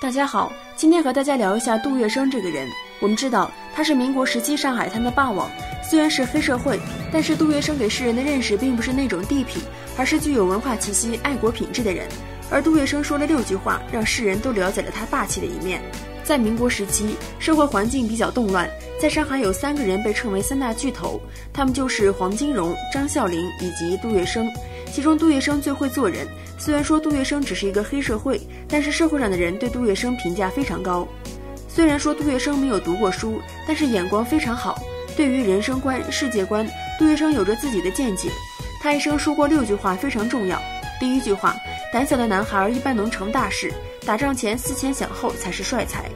大家好，今天和大家聊一下杜月笙这个人。我们知道他是民国时期上海滩的霸王，虽然是黑社会，但是杜月笙给世人的认识并不是那种地痞，而是具有文化气息、爱国品质的人。而杜月笙说了六句话，让世人都了解了他霸气的一面。在民国时期，社会环境比较动乱，在上海有三个人被称为三大巨头，他们就是黄金荣、张啸林以及杜月笙。其中杜月笙最会做人，虽然说杜月笙只是一个黑社会，但是社会上的人对杜月笙评价非常高。虽然说杜月笙没有读过书，但是眼光非常好。对于人生观、世界观，杜月笙有着自己的见解。他一生说过六句话非常重要。第一句话：胆小的男孩一般能成大事，打仗前思前想后才是帅才。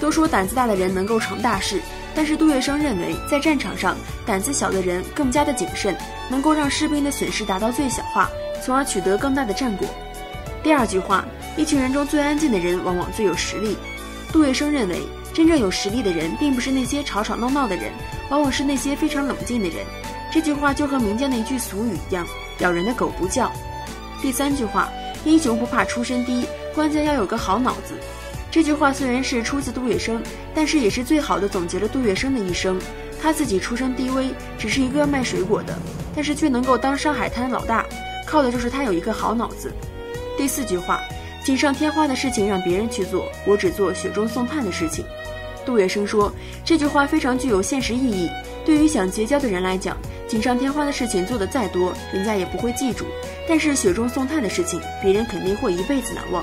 都说胆子大的人能够成大事。但是杜月笙认为，在战场上，胆子小的人更加的谨慎，能够让士兵的损失达到最小化，从而取得更大的战果。第二句话，一群人中最安静的人，往往最有实力。杜月笙认为，真正有实力的人，并不是那些吵吵闹闹的人，往往是那些非常冷静的人。这句话就和民间的一句俗语一样：“咬人的狗不叫。”第三句话，英雄不怕出身低，关键要有个好脑子。这句话虽然是出自杜月笙，但是也是最好的总结了杜月笙的一生。他自己出身低微，只是一个卖水果的，但是却能够当上海滩老大，靠的就是他有一个好脑子。第四句话，锦上添花的事情让别人去做，我只做雪中送炭的事情。杜月笙说这句话非常具有现实意义。对于想结交的人来讲，锦上添花的事情做得再多，人家也不会记住；但是雪中送炭的事情，别人肯定会一辈子难忘。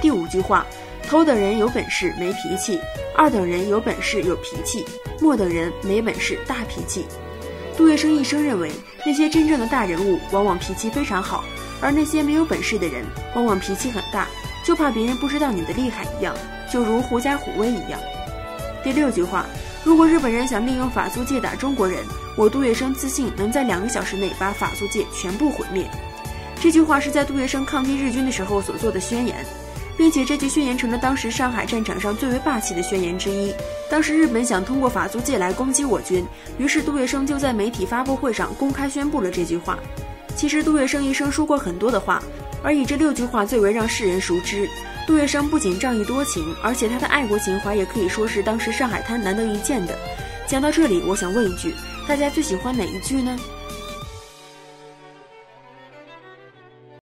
第五句话。头等人有本事没脾气，二等人有本事有脾气，末等人没本事大脾气。杜月笙一生认为，那些真正的大人物往往脾气非常好，而那些没有本事的人往往脾气很大，就怕别人不知道你的厉害一样，就如狐假虎威一样。第六句话，如果日本人想利用法租界打中国人，我杜月笙自信能在两个小时内把法租界全部毁灭。这句话是在杜月笙抗击日军的时候所做的宣言。并且这句宣言成了当时上海战场上最为霸气的宣言之一。当时日本想通过法租界来攻击我军，于是杜月笙就在媒体发布会上公开宣布了这句话。其实杜月笙一生说过很多的话，而以这六句话最为让世人熟知。杜月笙不仅仗义多情，而且他的爱国情怀也可以说是当时上海滩难得一见的。讲到这里，我想问一句，大家最喜欢哪一句呢？